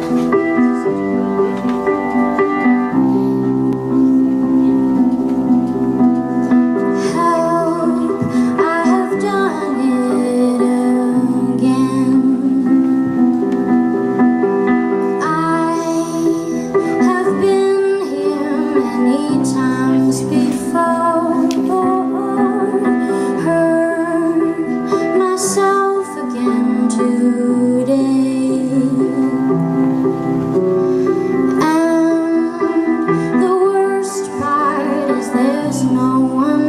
Thank no one